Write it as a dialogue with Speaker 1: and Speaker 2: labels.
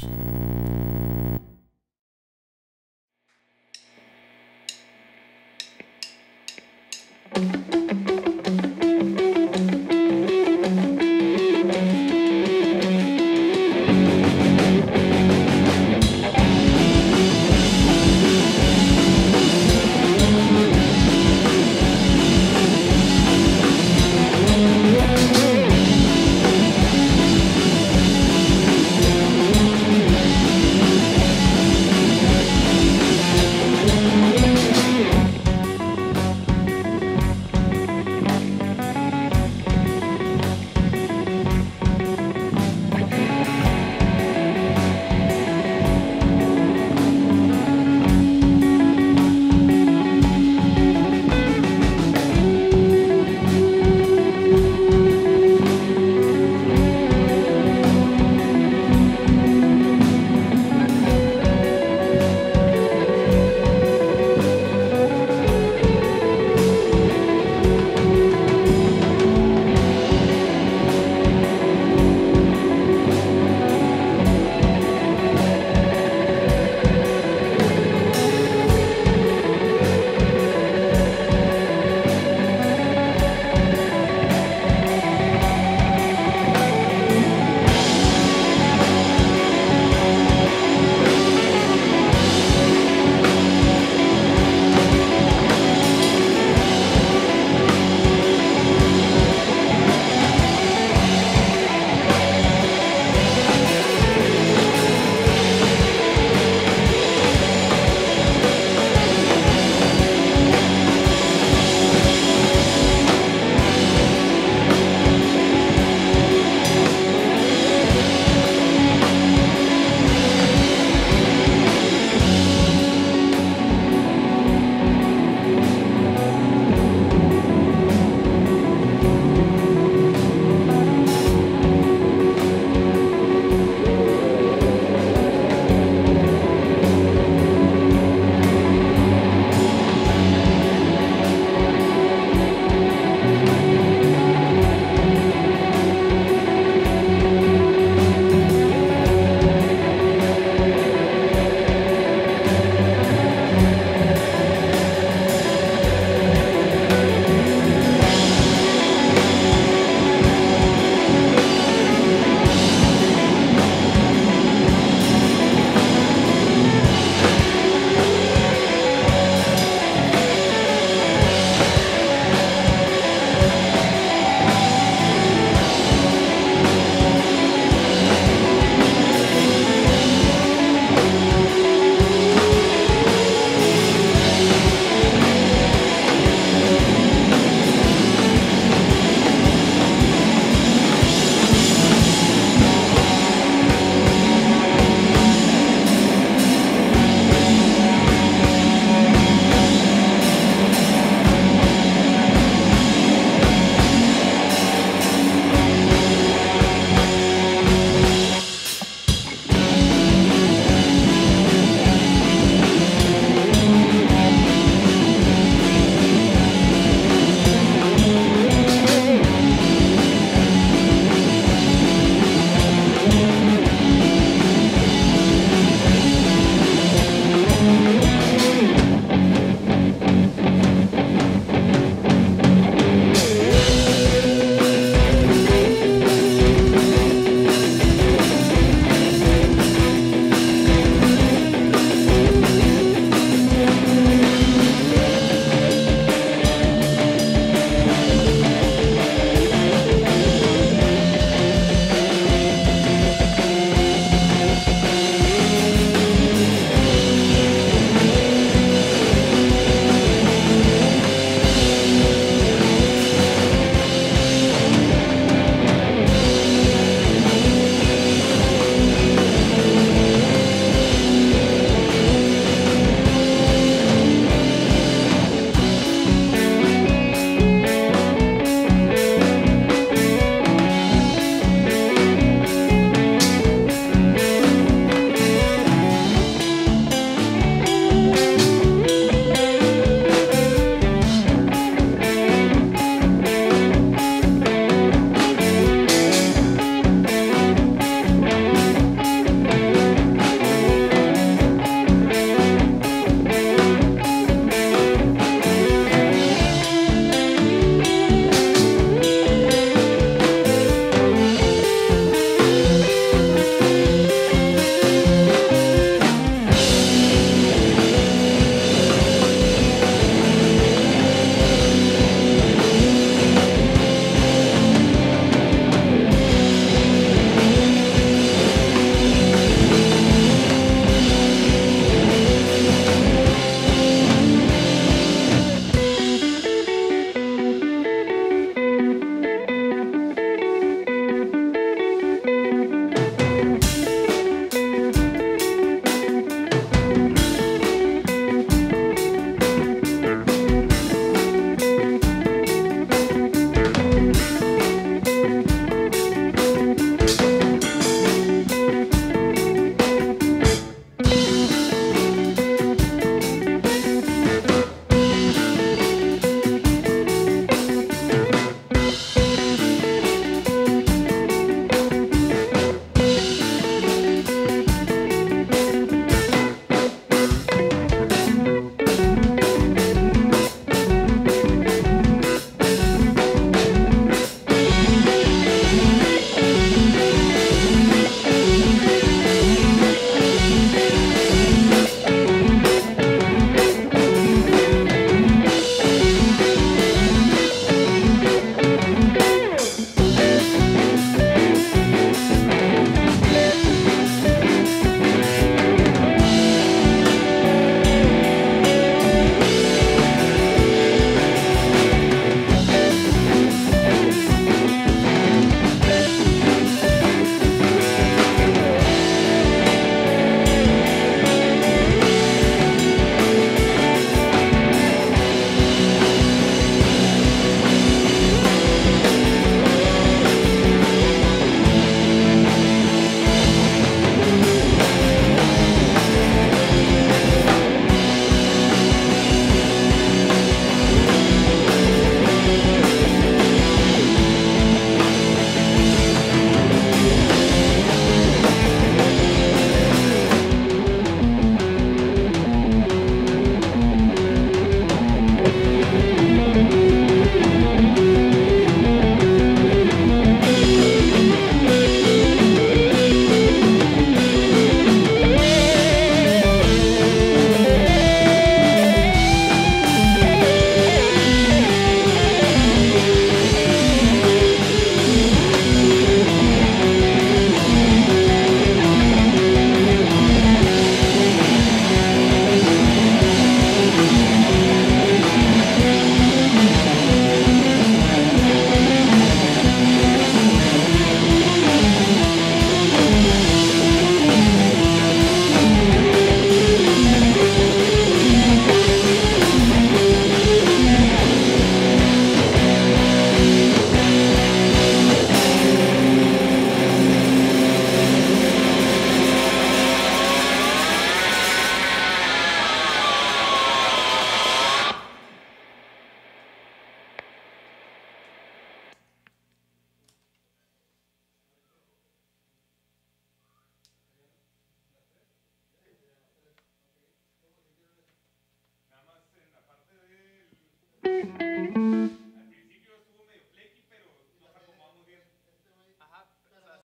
Speaker 1: Bye.